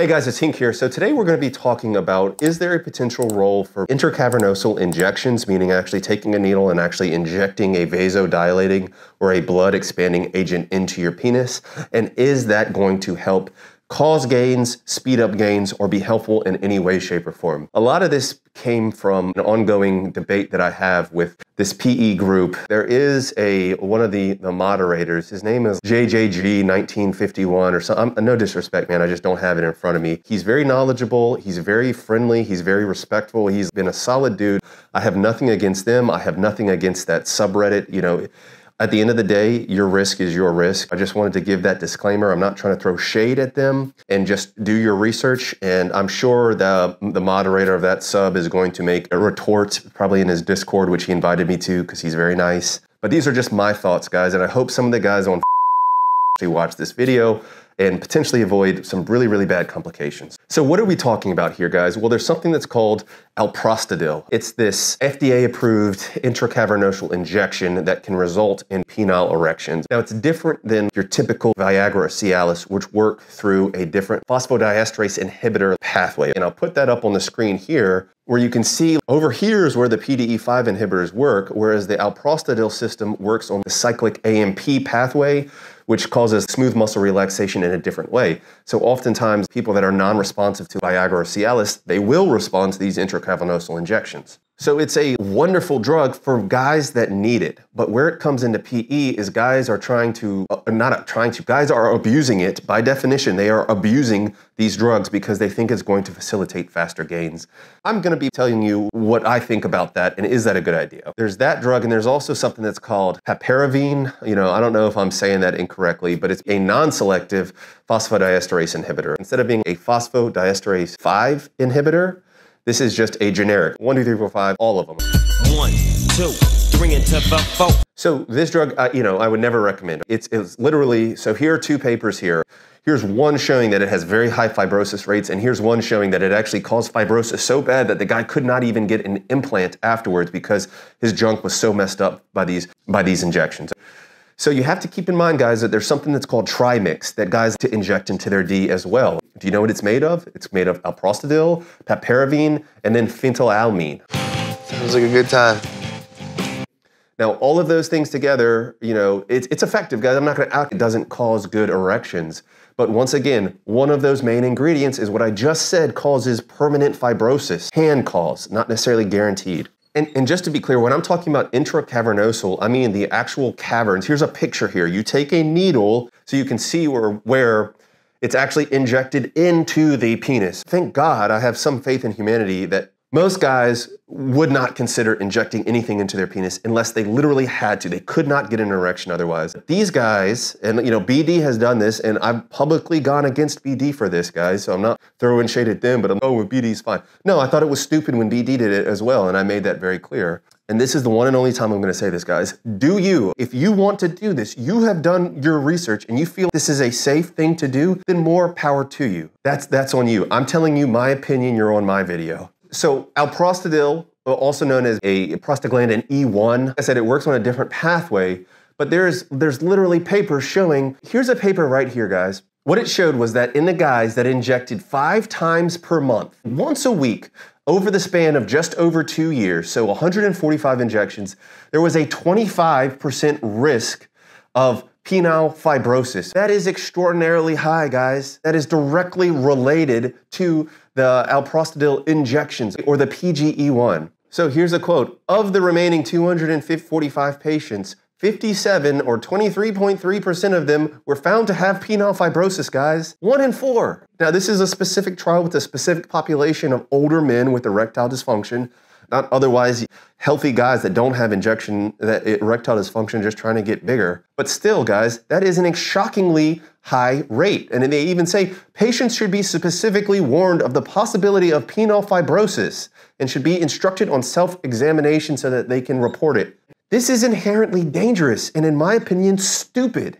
Hey guys, it's Hink here. So today we're going to be talking about is there a potential role for intracavernosal injections, meaning actually taking a needle and actually injecting a vasodilating or a blood expanding agent into your penis? And is that going to help cause gains, speed up gains, or be helpful in any way, shape, or form. A lot of this came from an ongoing debate that I have with this PE group. There is a one of the, the moderators, his name is JJG1951 or something. No disrespect, man, I just don't have it in front of me. He's very knowledgeable, he's very friendly, he's very respectful, he's been a solid dude. I have nothing against them, I have nothing against that subreddit, you know. At the end of the day, your risk is your risk. I just wanted to give that disclaimer. I'm not trying to throw shade at them and just do your research. And I'm sure the, the moderator of that sub is going to make a retort, probably in his Discord, which he invited me to because he's very nice. But these are just my thoughts, guys. And I hope some of the guys on watch this video and potentially avoid some really, really bad complications. So what are we talking about here, guys? Well, there's something that's called alprostadil. It's this FDA-approved intracavernosal injection that can result in penile erections. Now, it's different than your typical Viagra or Cialis, which work through a different phosphodiesterase inhibitor pathway. And I'll put that up on the screen here where you can see over here is where the PDE5 inhibitors work, whereas the alprostadil system works on the cyclic AMP pathway, which causes smooth muscle relaxation in a different way. So oftentimes people that are non-responsive to Viagra or Cialis, they will respond to these intracavernosal injections. So it's a wonderful drug for guys that need it. But where it comes into PE is guys are trying to, uh, not trying to, guys are abusing it. By definition, they are abusing these drugs because they think it's going to facilitate faster gains. I'm going to be telling you what I think about that and is that a good idea? There's that drug and there's also something that's called piperavine. You know, I don't know if I'm saying that incorrectly, but it's a non-selective phosphodiesterase inhibitor. Instead of being a phosphodiesterase 5 inhibitor, this is just a generic. One, two, three, four, five, all of them. One, two, three, and four. So this drug, uh, you know, I would never recommend. It's, it's literally, so here are two papers here. Here's one showing that it has very high fibrosis rates, and here's one showing that it actually caused fibrosis so bad that the guy could not even get an implant afterwards because his junk was so messed up by these, by these injections. So you have to keep in mind, guys, that there's something that's called trimix that guys to inject into their D as well. Do you know what it's made of? It's made of alprostadil, piperavine, and then phenylalanine. Sounds like a good time. Now, all of those things together, you know, it's, it's effective, guys. I'm not going to act. It doesn't cause good erections. But once again, one of those main ingredients is what I just said causes permanent fibrosis. Can cause, not necessarily guaranteed. And, and, just to be clear, when I'm talking about intracavernosal, I mean the actual caverns. Here's a picture here. You take a needle so you can see where, where it's actually injected into the penis. Thank God I have some faith in humanity that most guys would not consider injecting anything into their penis unless they literally had to. They could not get an erection otherwise. These guys, and you know, BD has done this, and I've publicly gone against BD for this, guys, so I'm not throwing shade at them, but I'm, oh, BD's fine. No, I thought it was stupid when BD did it as well, and I made that very clear. And this is the one and only time I'm going to say this, guys. Do you, if you want to do this, you have done your research and you feel this is a safe thing to do, then more power to you. That's, that's on you. I'm telling you my opinion, you're on my video. So alprostadil, also known as a prostaglandin E1, I said it works on a different pathway, but there's, there's literally papers showing, here's a paper right here, guys. What it showed was that in the guys that injected five times per month, once a week, over the span of just over two years, so 145 injections, there was a 25% risk of penile fibrosis. That is extraordinarily high, guys. That is directly related to the alprostadil injections or the PGE1. So here's a quote Of the remaining 245 patients, 57 or 23.3% of them were found to have penile fibrosis, guys. One in four. Now, this is a specific trial with a specific population of older men with erectile dysfunction not otherwise healthy guys that don't have injection, that erectile dysfunction, just trying to get bigger. But still, guys, that is an shockingly high rate. And they even say patients should be specifically warned of the possibility of penile fibrosis and should be instructed on self examination so that they can report it. This is inherently dangerous and, in my opinion, stupid.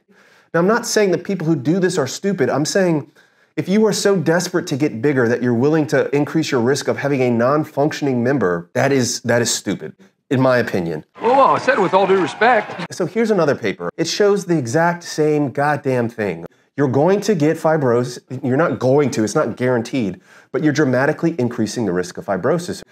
Now, I'm not saying that people who do this are stupid. I'm saying if you are so desperate to get bigger that you're willing to increase your risk of having a non-functioning member, that is that is stupid in my opinion. Oh, well, I said with all due respect. So here's another paper. It shows the exact same goddamn thing. you're going to get fibrosis. You're not going to, it's not guaranteed, but you're dramatically increasing the risk of fibrosis.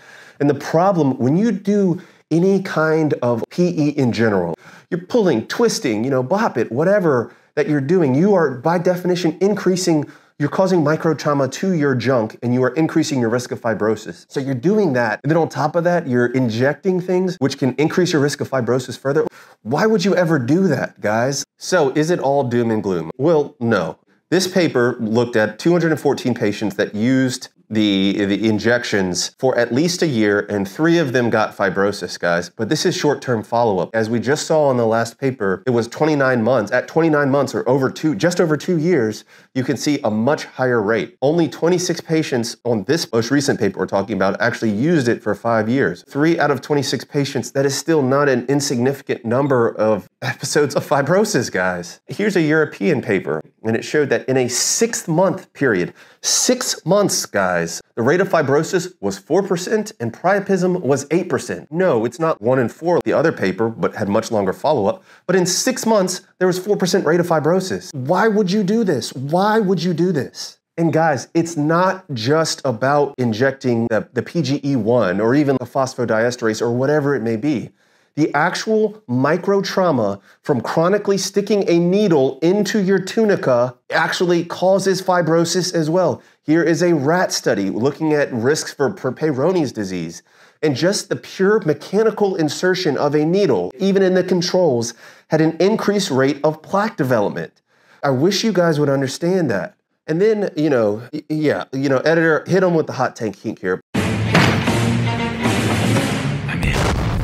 And the problem, when you do any kind of PE in general, you're pulling, twisting, you know, bop it, whatever that you're doing, you are by definition increasing you're causing micro trauma to your junk and you are increasing your risk of fibrosis. So you're doing that. And then on top of that, you're injecting things which can increase your risk of fibrosis further. Why would you ever do that, guys? So is it all doom and gloom? Well, no. This paper looked at 214 patients that used the, the injections for at least a year, and three of them got fibrosis, guys. But this is short term follow up. As we just saw in the last paper, it was 29 months. At 29 months or over two, just over two years, you can see a much higher rate. Only 26 patients on this most recent paper we're talking about actually used it for five years. Three out of 26 patients, that is still not an insignificant number of episodes of fibrosis, guys. Here's a European paper, and it showed that in a six month period, six months, guys, the rate of fibrosis was 4% and priapism was 8%. No, it's not one in four, the other paper, but had much longer follow up. But in six months, there was 4% rate of fibrosis. Why would you do this? Why would you do this? And guys, it's not just about injecting the, the PGE1 or even the phosphodiesterase or whatever it may be. The actual micro trauma from chronically sticking a needle into your tunica actually causes fibrosis as well. Here is a rat study looking at risks for, Peyronie's disease. And just the pure mechanical insertion of a needle, even in the controls, had an increased rate of plaque development. I wish you guys would understand that. And then, you know, yeah, you know, editor, hit them with the hot tank kink here.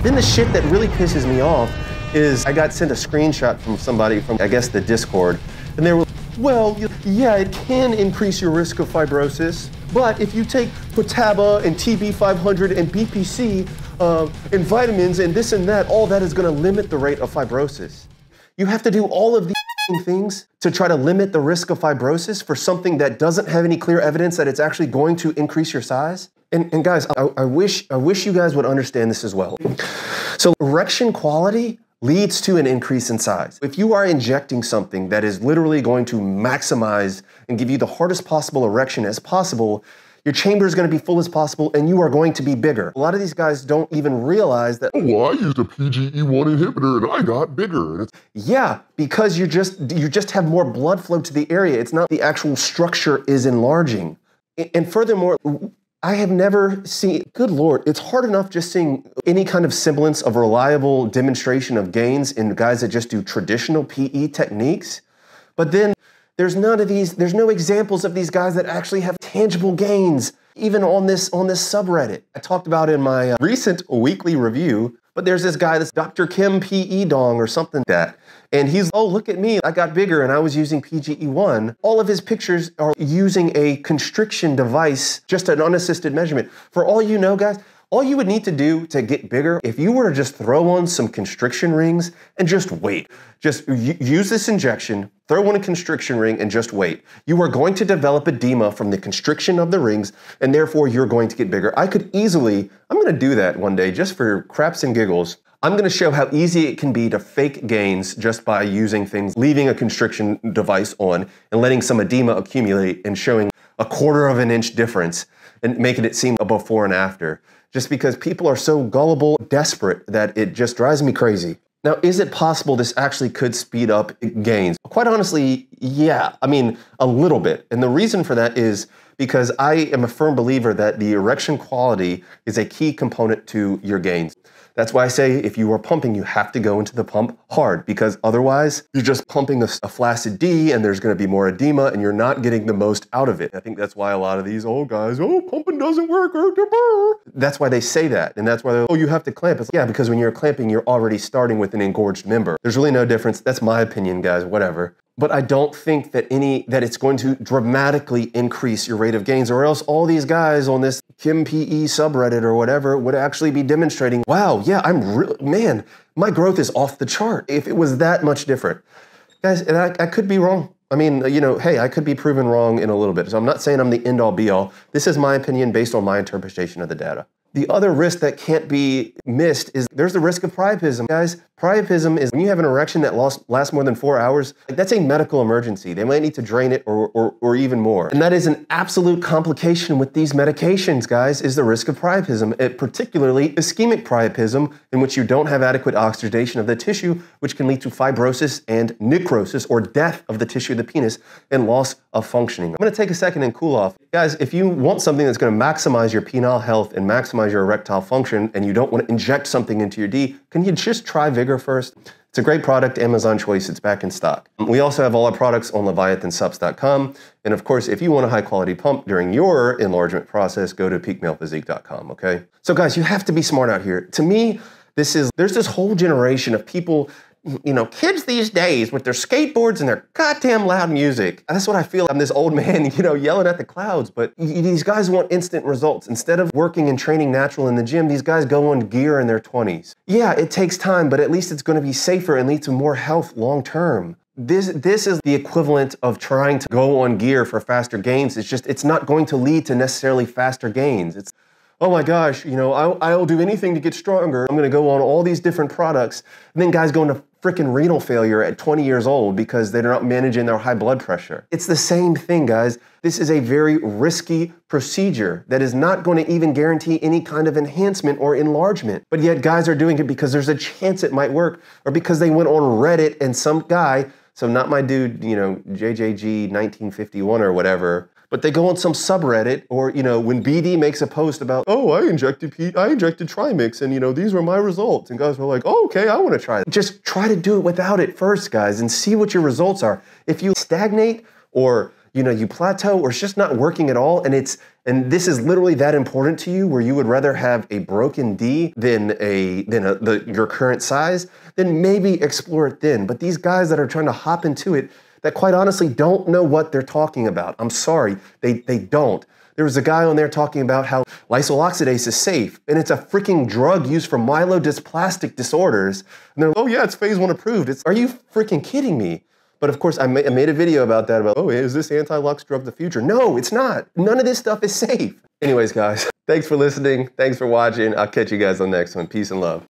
Then the shit that really pisses me off is I got sent a screenshot from somebody from, I guess, the Discord, and they were, well, yeah, it can increase your risk of fibrosis, but if you take Potaba and TB500 and BPC uh, and vitamins and this and that, all that is going to limit the rate of fibrosis. You have to do all of these things to try to limit the risk of fibrosis for something that doesn't have any clear evidence that it's actually going to increase your size? And, and guys, I, I, wish I wish you guys would understand this as well. So erection quality leads to an increase in size. If you are injecting something that is literally going to maximize and give you the hardest possible erection as possible, your chamber is going to be full as possible and you are going to be bigger. A lot of these guys don't even realize that. Oh, well, I used a PGE1 inhibitor and I got bigger. Yeah, because you just you just have more blood flow to the area. It's not the actual structure is enlarging. And furthermore, I have never seen, good Lord, it's hard enough just seeing any kind of semblance of reliable demonstration of gains in guys that just do traditional PE techniques. But then there's none of these, there's no examples of these guys that actually have tangible gains, even on this, on this subreddit. I talked about in my uh, recent weekly review, but there's this guy, this Dr. Kim PE Dong or something that. And he's, oh, look at me. I got bigger and I was using PGE1. All of his pictures are using a constriction device, just an unassisted measurement. For all you know, guys, all you would need to do to get bigger, if you were to just throw on some constriction rings and just wait, just use this injection, throw on a constriction ring and just wait. You are going to develop edema from the constriction of the rings, and therefore you're going to get bigger. I could easily, I'm gonna do that one day just for craps and giggles. I'm going to show how easy it can be to fake gains just by using things, leaving a constriction device on and letting some edema accumulate and showing a quarter of an inch difference and making it seem a before and after just because people are so gullible, desperate, that it just drives me crazy. Now, is it possible this actually could speed up gains? Quite honestly, yeah. I mean, a little bit. And the reason for that is because I am a firm believer that the erection quality is a key component to your gains. That's why I say if you are pumping, you have to go into the pump hard because otherwise you're just pumping a, a flaccid D and there's going to be more edema and you're not getting the most out of it. I think that's why a lot of these old guys, oh, pumping doesn't work. That's why they say that. And that's why they're, oh, you have to clamp. It's like, yeah, because when you're clamping, you're already starting with an engorged member. There's really no difference. That's my opinion, guys, whatever but I don't think that any that it's going to dramatically increase your rate of gains, or else all these guys on this Kim PE subreddit or whatever would actually be demonstrating, wow, yeah, I'm real man, my growth is off the chart. If it was that much different, guys, and I, I could be wrong. I mean, you know, hey, I could be proven wrong in a little bit. So I'm not saying I'm the end all be all. This is my opinion based on my interpretation of the data. The other risk that can't be missed is there's the risk of priapism. Guys, priapism is when you have an erection that lasts, lasts more than four hours, that's a medical emergency. They might need to drain it or, or, or even more. And that is an absolute complication with these medications, guys, is the risk of priapism, it, particularly ischemic priapism, in which you don't have adequate oxidation of the tissue, which can lead to fibrosis and necrosis or death of the tissue of the penis and loss of functioning. I'm gonna take a second and cool off. Guys, if you want something that's gonna maximize your penile health and maximize your erectile function and you don't want to inject something into your D, can you just try Vigor first? It's a great product, Amazon choice, it's back in stock. We also have all our products on leviathansupps.com. And of course, if you want a high quality pump during your enlargement process, go to peakmalephysique.com, okay? So guys, you have to be smart out here. To me, this is, there's this whole generation of people you know, kids these days with their skateboards and their goddamn loud music. That's what I feel. I'm this old man, you know, yelling at the clouds. But these guys want instant results. Instead of working and training natural in the gym, these guys go on gear in their 20s. Yeah, it takes time, but at least it's going to be safer and lead to more health long term. This, this is the equivalent of trying to go on gear for faster gains. It's just, it's not going to lead to necessarily faster gains. It's, oh my gosh, you know, I'll, I'll do anything to get stronger. I'm going to go on all these different products. And then guys go into freaking renal failure at 20 years old because they're not managing their high blood pressure. It's the same thing, guys. This is a very risky procedure that is not going to even guarantee any kind of enhancement or enlargement. But yet, guys are doing it because there's a chance it might work or because they went on Reddit and some guy, so not my dude, you know, JJG 1951 or whatever, but they go on some subreddit or you know when BD makes a post about oh I injected P- I injected Trimix and you know these were my results and guys were like oh, okay I want to try it. Just try to do it without it first guys and see what your results are. If you stagnate or you know you plateau or it's just not working at all and it's and this is literally that important to you where you would rather have a broken D than a than a, the, your current size then maybe explore it then but these guys that are trying to hop into it that quite honestly don't know what they're talking about. I'm sorry, they, they don't. There was a guy on there talking about how lysyl oxidase is safe, and it's a freaking drug used for myelodysplastic disorders. And they're, like, oh yeah, it's phase one approved. It's, are you freaking kidding me? But of course, I, ma- I made a video about that about, oh, is this anti-lux drug the future? No, it's not. None of this stuff is safe. Anyways, guys, thanks for listening. Thanks for watching. I'll catch you guys on the next one. Peace and love.